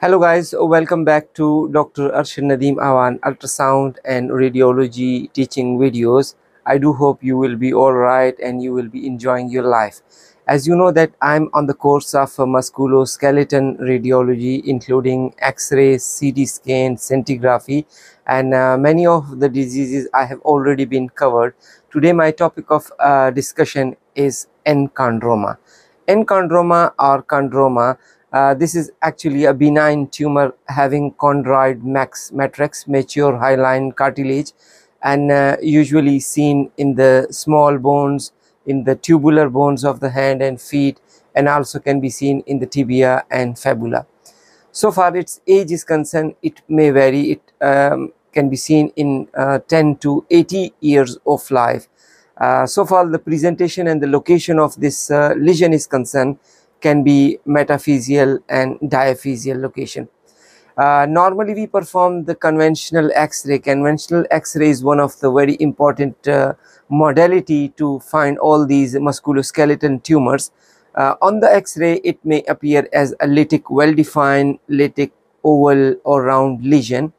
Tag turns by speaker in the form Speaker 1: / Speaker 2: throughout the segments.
Speaker 1: Hello guys, welcome back to Dr. Arshad Nadeem Awan ultrasound and radiology teaching videos. I do hope you will be all right and you will be enjoying your life. As you know that I'm on the course of musculoskeleton radiology including x-rays, CT scan, scintigraphy and uh, many of the diseases I have already been covered. Today my topic of uh, discussion is enchondroma. Enchondroma or chondroma uh, this is actually a benign tumor having chondroid max matrix, mature hyaline cartilage, and uh, usually seen in the small bones, in the tubular bones of the hand and feet, and also can be seen in the tibia and fibula. So far, its age is concerned, it may vary. It um, can be seen in uh, 10 to 80 years of life. Uh, so far, the presentation and the location of this uh, lesion is concerned can be metaphyseal and diaphyseal location. Uh, normally we perform the conventional x-ray. Conventional x-ray is one of the very important uh, modality to find all these musculoskeletal tumors. Uh, on the x-ray it may appear as a lytic well-defined lytic oval or round lesion.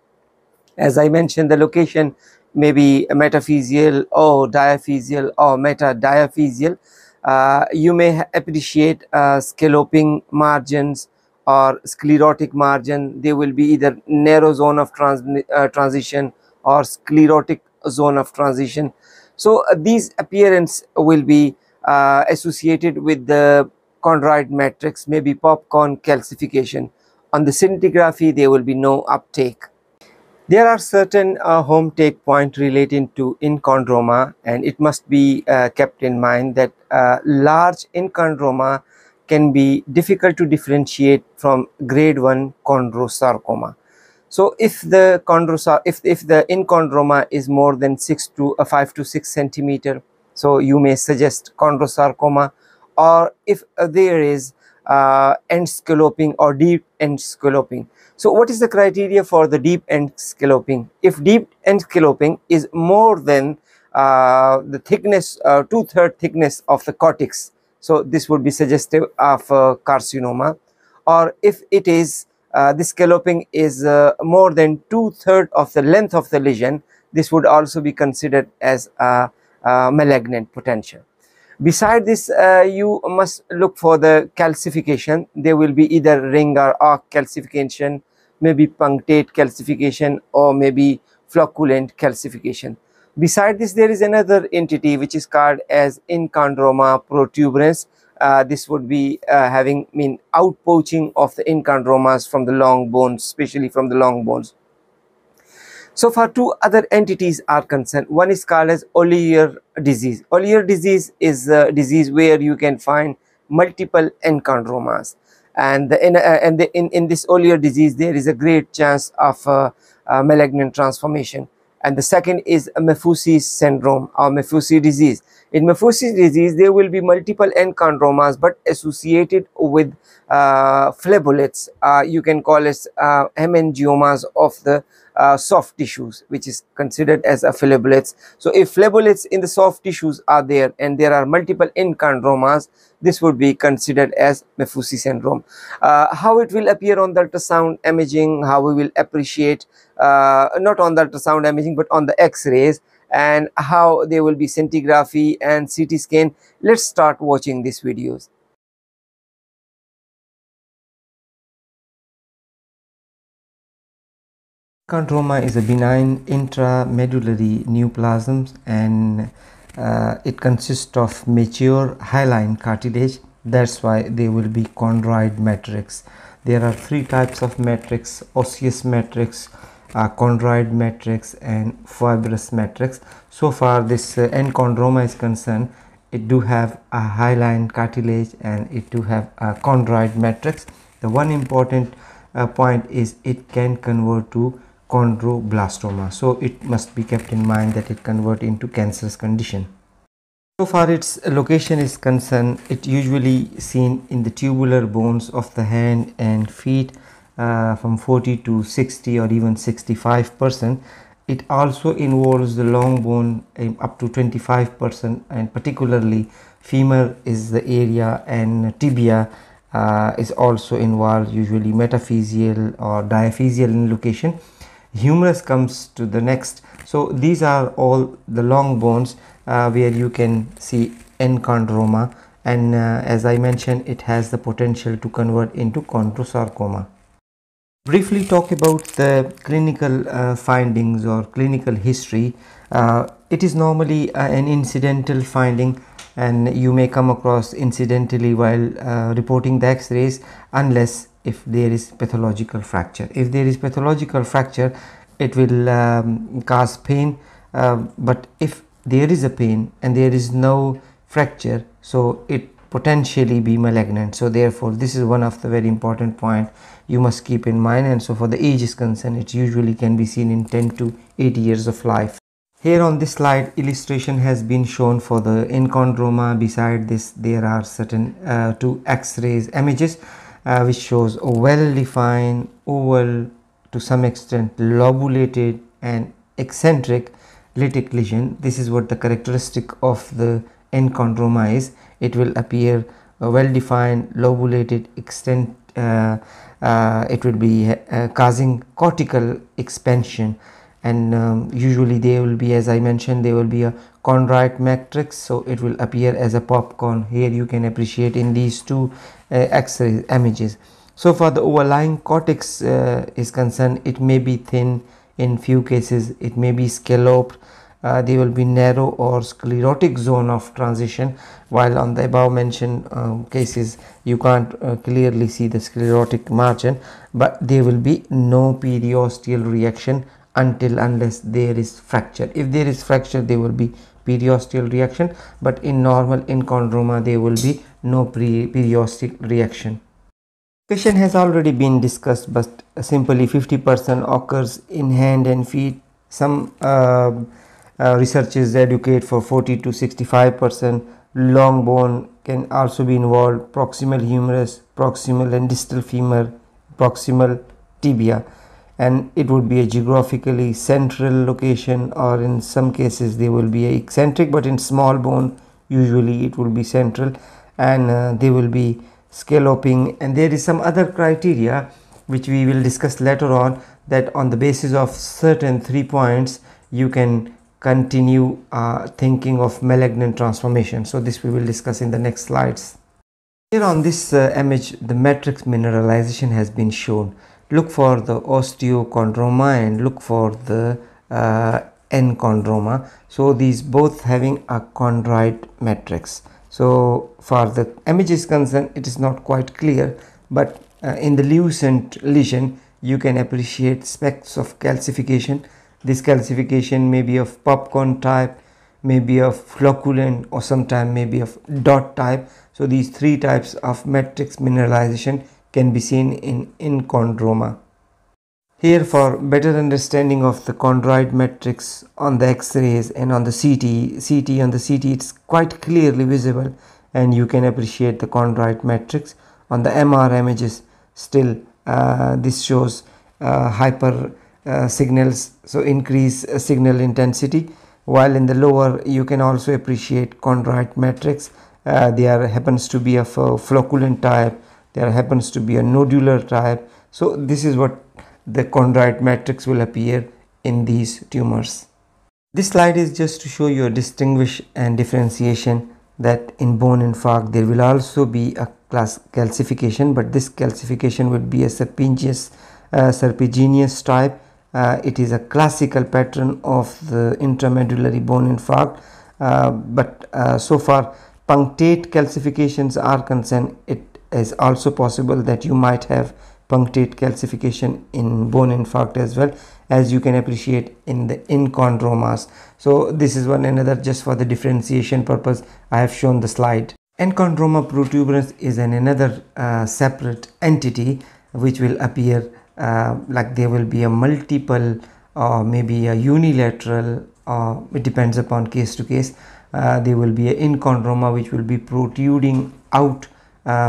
Speaker 1: As I mentioned the location may be metaphyseal or diaphyseal or metadiaphyseal uh, you may appreciate uh, scalloping margins or sclerotic margin. They will be either narrow zone of trans uh, transition or sclerotic zone of transition. So uh, these appearance will be uh, associated with the chondroid matrix maybe popcorn calcification. On the scintigraphy there will be no uptake there are certain uh, home take point relating to enchondroma and it must be uh, kept in mind that uh, large enchondroma can be difficult to differentiate from grade 1 chondrosarcoma. So if the chondrosar if, if the enchondroma is more than 6 to uh, 5 to 6 centimeter so you may suggest chondrosarcoma or if uh, there is uh, end scalloping or deep end scalloping so what is the criteria for the deep end scalloping? If deep end scalloping is more than uh, the thickness, uh, two-third thickness of the cortex, so this would be suggestive of uh, carcinoma. Or if it is, uh, the scalloping is uh, more than two-third of the length of the lesion, this would also be considered as a malignant potential. Beside this, uh, you must look for the calcification. There will be either ring or arc calcification maybe punctate calcification or maybe flocculent calcification. Beside this, there is another entity which is called as enchondroma protuberance. Uh, this would be uh, having mean outpouching of the enchondromas from the long bones, especially from the long bones. So far, two other entities are concerned. One is called as Ollier disease. Ollier disease is a disease where you can find multiple enchondromas and the, in, uh, and the, in, in this Ollier disease there is a great chance of uh, uh, malignant transformation and the second is Maffucci syndrome or Maffucci disease. In Maffucci disease, there will be multiple enchondromas but associated with uh. Uh, you can call it uh, hemangiomas of the uh, soft tissues which is considered as a phleboliths. So if phleboliths in the soft tissues are there and there are multiple enchondromas, this would be considered as Maffucci syndrome. Uh, how it will appear on the ultrasound imaging, how we will appreciate uh, not on the ultrasound imaging but on the x-rays and how there will be scintigraphy and CT scan. Let's start watching these videos.
Speaker 2: Chondroma is a benign intramedullary neoplasm and uh, it consists of mature hyaline cartilage. That's why they will be chondroid matrix. There are three types of matrix osseous matrix uh, chondroid matrix and fibrous matrix. So far this uh, enchondroma is concerned it do have a hyaline cartilage and it do have a chondroid matrix. The one important uh, point is it can convert to chondroblastoma. So it must be kept in mind that it convert into cancerous condition. So far its location is concerned it usually seen in the tubular bones of the hand and feet uh, from 40 to 60 or even 65 percent. It also involves the long bone um, up to 25 percent and particularly femur is the area and tibia uh, is also involved usually metaphyseal or diaphyseal in location humerus comes to the next so these are all the long bones uh, where you can see enchondroma and uh, as I mentioned it has the potential to convert into chondrosarcoma. Briefly talk about the clinical uh, findings or clinical history. Uh, it is normally uh, an incidental finding and you may come across incidentally while uh, reporting the x-rays unless if there is pathological fracture. If there is pathological fracture it will um, cause pain uh, but if there is a pain and there is no fracture so it potentially be malignant. So therefore this is one of the very important point you must keep in mind. And so for the age is concerned it usually can be seen in 10 to 8 years of life. Here on this slide illustration has been shown for the enchondroma. Beside this there are certain uh, two x-rays images uh, which shows a well defined oval to some extent lobulated and eccentric lytic lesion. This is what the characteristic of the enchondroma is. It will appear a well defined lobulated extent uh, uh, it will be uh, causing cortical expansion and um, usually they will be as I mentioned they will be a chondrite matrix. So it will appear as a popcorn. Here you can appreciate in these two uh, x-ray images. So for the overlying cortex uh, is concerned it may be thin. In few cases it may be scalloped. Uh, they will be narrow or sclerotic zone of transition. While on the above mentioned um, cases you can't uh, clearly see the sclerotic margin. But there will be no periosteal reaction until unless there is fracture. If there is fracture there will be periosteal reaction but in normal enchondroma there will be no periosteal reaction. Question has already been discussed but simply 50% occurs in hand and feet. Some uh, uh, researchers educate for 40 to 65 percent long bone can also be involved. Proximal humerus proximal and distal femur proximal tibia and it would be a geographically central location or in some cases they will be eccentric but in small bone usually it will be central and uh, they will be scalloping and there is some other criteria which we will discuss later on that on the basis of certain three points you can continue uh, thinking of malignant transformation. So this we will discuss in the next slides. Here on this uh, image, the matrix mineralization has been shown. Look for the osteochondroma and look for the uh, enchondroma. So these both having a chondrite matrix. So for the image is concerned, it is not quite clear, but uh, in the lucent lesion, you can appreciate specks of calcification this calcification may be of popcorn type, may be of flocculent or sometime may be of dot type. So these three types of matrix mineralization can be seen in enchondroma. Here for better understanding of the chondrite matrix on the x-rays and on the CT, CT on the CT it's quite clearly visible and you can appreciate the chondrite matrix. On the MR images still uh, this shows uh, hyper uh, signals so increase uh, signal intensity while in the lower you can also appreciate chondrite matrix uh, there happens to be a flocculent type there happens to be a nodular type so this is what the chondrite matrix will appear in these tumors. This slide is just to show you a distinguish and differentiation that in bone infarct there will also be a class calcification but this calcification would be a serpiginous uh, serpiginous type. Uh, it is a classical pattern of the intramedullary bone infarct uh, but uh, so far punctate calcifications are concerned it is also possible that you might have punctate calcification in bone infarct as well as you can appreciate in the enchondromas so this is one another just for the differentiation purpose i have shown the slide. Enchondroma protuberans is an another uh, separate entity which will appear uh, like there will be a multiple or maybe a unilateral or it depends upon case to case. Uh, there will be a enchondroma which will be protruding out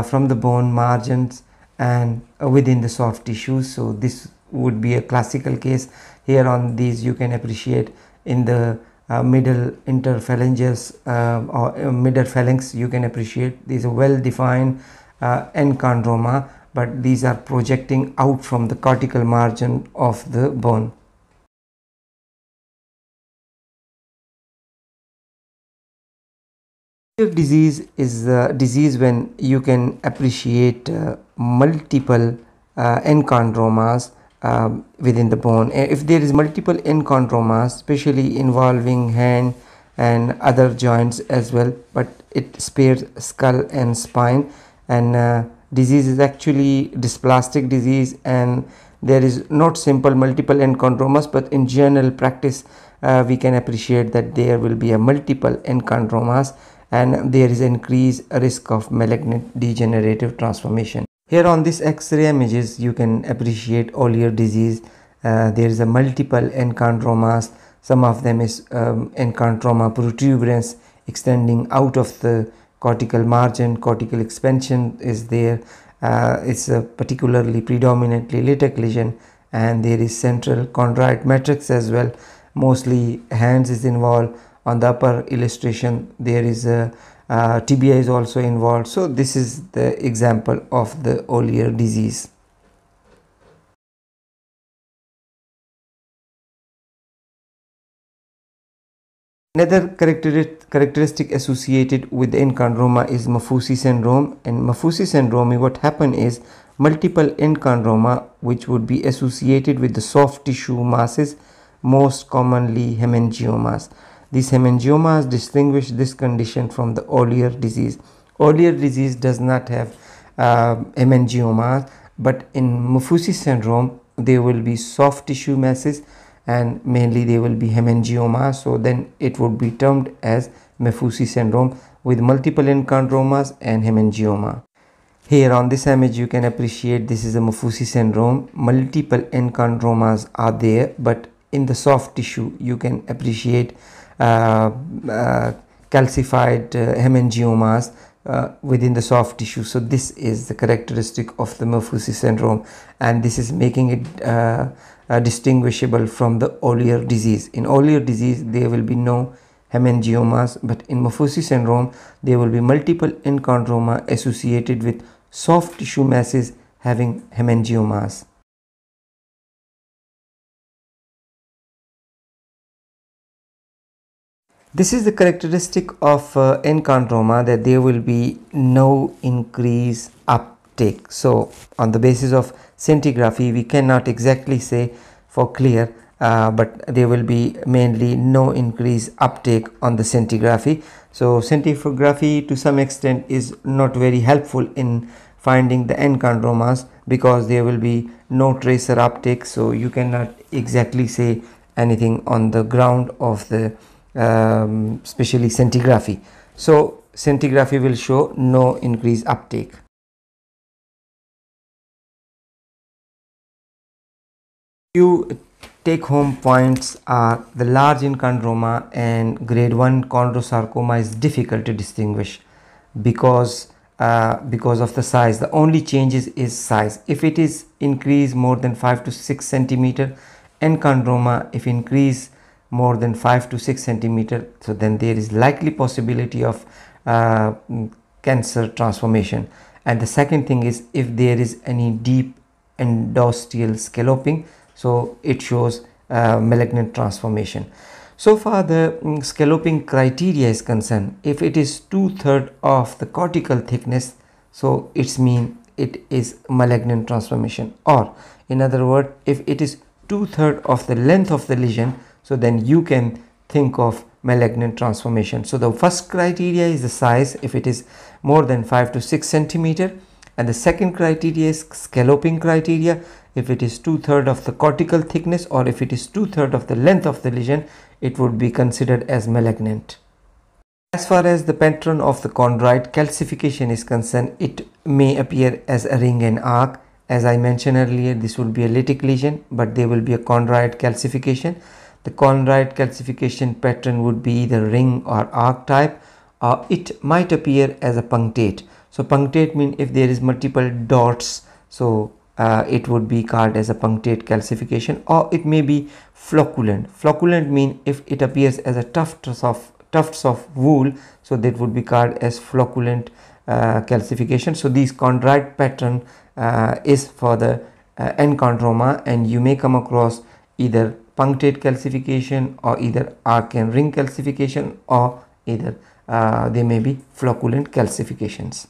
Speaker 2: from the bone margins and within the soft tissues so this would be a classical case here on these you can appreciate in the uh, middle interphalanges uh, or uh, middle phalanx you can appreciate these are well defined uh, enchondroma but these are projecting out from the cortical margin of the bone. Disease is a disease when you can appreciate uh, multiple uh, enchondromas um, within the bone. If there is multiple enchondromas, especially involving hand and other joints as well, but it spares skull and spine and uh, disease is actually dysplastic disease and there is not simple multiple enchondromas but in general practice uh, we can appreciate that there will be a multiple enchondromas and there is increased risk of malignant degenerative transformation. Here on this X-ray images you can appreciate Ollier disease. Uh, there is a multiple enchondromas. Some of them is um, enchondroma protuberans extending out of the cortical margin. Cortical expansion is there. Uh, it's a particularly predominantly lytic lesion and there is central chondrite matrix as well. Mostly hands is involved on the upper illustration there is a uh, is also involved. So this is the example of the Ollier disease. Another characteristic associated with the enchondroma is Maffucci syndrome. And Maffucci syndrome what happen is multiple enchondroma which would be associated with the soft tissue masses most commonly hemangiomas. These hemangiomas distinguish this condition from the Ollier disease. Ollier disease does not have uh, hemangiomas but in Maffucci syndrome there will be soft tissue masses and mainly they will be hemangioma so then it would be termed as Maffucci syndrome with multiple enchondromas and hemangioma. Here on this image you can appreciate this is a Maffucci syndrome multiple enchondromas are there but in the soft tissue you can appreciate calcified uh, hemangiomas uh, within the soft tissue. So this is the characteristic of the Maffucci syndrome and this is making it uh, uh, distinguishable from the Ollier disease. In Ollier disease there will be no hemangiomas but in Maffucci syndrome there will be multiple enchondroma associated with soft tissue masses having hemangiomas. This is the characteristic of uh, that there will be no increase uptake. So on the basis of scintigraphy we cannot exactly say for clear uh, but there will be mainly no increase uptake on the scintigraphy. So scintigraphy to some extent is not very helpful in finding the enchondromas because there will be no tracer uptake so you cannot exactly say anything on the ground of the um, especially scintigraphy. So scintigraphy will show no increased uptake. Few take home points are the large enchondroma and grade 1 chondrosarcoma is difficult to distinguish because uh, because of the size the only changes is size if it is increase more than 5 to 6 centimeter enchondroma if increase more than 5 to 6 centimeter so then there is likely possibility of uh, cancer transformation. And the second thing is if there is any deep endosteal scalloping so it shows uh, malignant transformation. So far the um, scalloping criteria is concerned if it is two-third of the cortical thickness so it's mean it is malignant transformation. Or in other word if it is two-third of the length of the lesion so then you can think of malignant transformation. So the first criteria is the size. If it is more than 5 to 6 centimeter and the second criteria is scalloping criteria. If it is two-third of the cortical thickness or if it is two-third of the length of the lesion it would be considered as malignant. As far as the pattern of the chondrite calcification is concerned it may appear as a ring and arc. As i mentioned earlier this will be a lytic lesion but there will be a chondrite calcification the chondrite calcification pattern would be either ring or arc type or it might appear as a punctate. So punctate means if there is multiple dots so uh, it would be called as a punctate calcification or it may be flocculent. Flocculent mean if it appears as a tufts of tufts of wool so that would be called as flocculent uh, calcification so this chondrite pattern uh, is for the uh, enchondroma and you may come across either punctate calcification or either arc and ring calcification or either uh, they may be flocculent calcifications.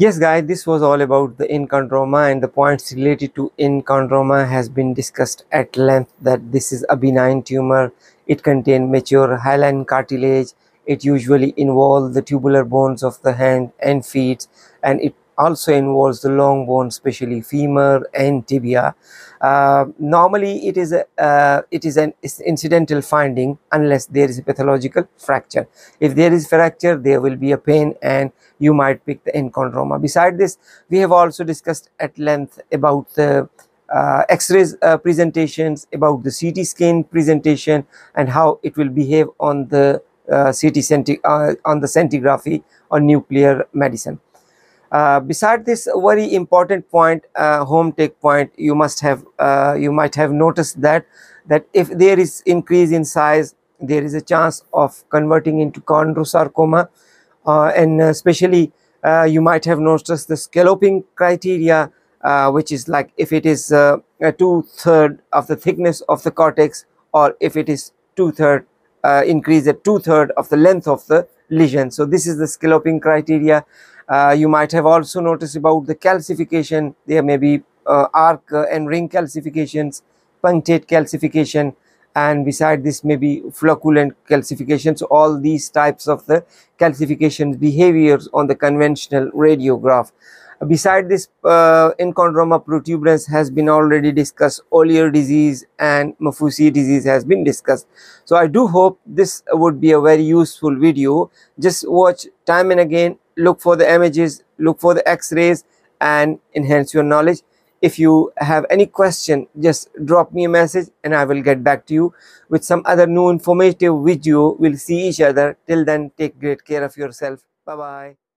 Speaker 1: Yes guys this was all about the enchondroma and the points related to enchondroma has been discussed at length that this is a benign tumor. It contains mature hyaline cartilage. It usually involves the tubular bones of the hand and feet and it also involves the long bones especially femur and tibia. Uh, normally it is a uh, it is an incidental finding unless there is a pathological fracture. If there is fracture there will be a pain and you might pick the enchondroma. Beside this we have also discussed at length about the uh, x-rays uh, presentations about the ct scan presentation and how it will behave on the uh, ct centi uh, on the scintigraphy or nuclear medicine uh, beside this very important point uh, home take point you must have uh, you might have noticed that that if there is increase in size there is a chance of converting into chondrosarcoma. Uh, and especially uh, you might have noticed the scalloping criteria which is like if it is two-third of the thickness of the cortex or if it is two-third increase at two-third of the length of the lesion so this is the scalloping criteria uh, you might have also noticed about the calcification. There may be uh, arc and ring calcifications, punctate calcification, and beside this may be flocculent calcifications. All these types of the calcification behaviors on the conventional radiograph. Beside this, uh, enchondroma protuberans has been already discussed, Ollier disease and Maffucci disease has been discussed. So I do hope this would be a very useful video. Just watch time and again. Look for the images look for the x-rays and enhance your knowledge. If you have any question just drop me a message and i will get back to you with some other new informative video. We'll see each other. Till then take great care of yourself. Bye bye